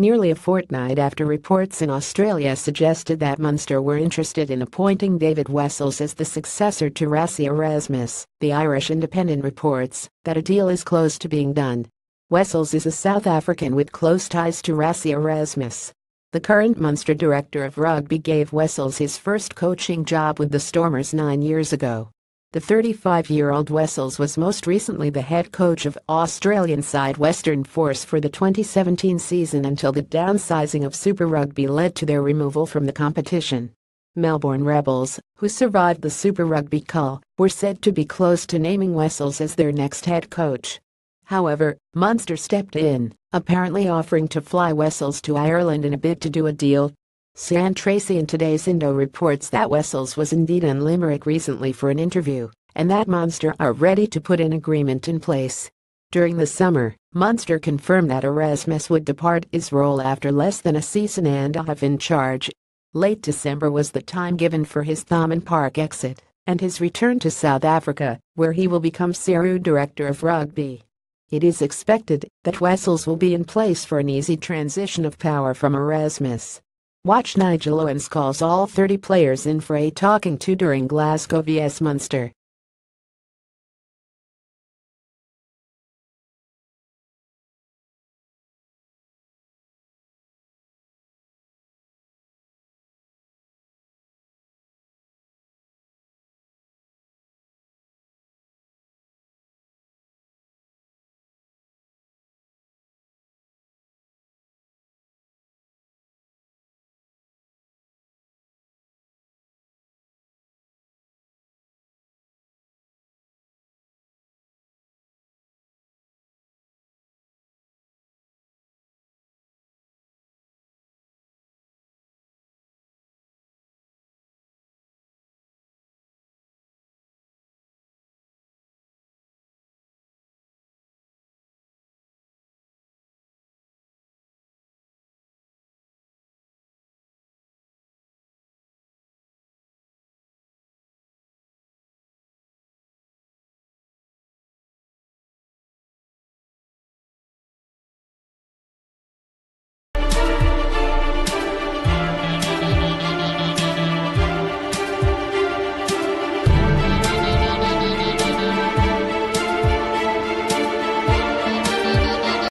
nearly a fortnight after reports in Australia suggested that Munster were interested in appointing David Wessels as the successor to Rassie Erasmus. The Irish Independent reports that a deal is close to being done. Wessels is a South African with close ties to Rassie Erasmus. The current Munster director of rugby gave Wessels his first coaching job with the Stormers nine years ago. The 35-year-old Wessels was most recently the head coach of Australian side Western Force for the 2017 season until the downsizing of Super Rugby led to their removal from the competition. Melbourne Rebels, who survived the Super Rugby cull, were said to be close to naming Wessels as their next head coach. However, Munster stepped in, apparently offering to fly Wessels to Ireland in a bid to do a deal Cian Tracey in today's Indo reports that Wessels was indeed in Limerick recently for an interview, and that Munster are ready to put an agreement in place. During the summer, Munster confirmed that Erasmus would depart his role after less than a season and a half in charge. Late December was the time given for his Thomond Park exit and his return to South Africa, where he will become CRU Director of Rugby. It is expected that Wessels will be in place for an easy transition of power from Erasmus. Watch Nigel Owens calls all 30 players in for a talking to during Glasgow vs Munster.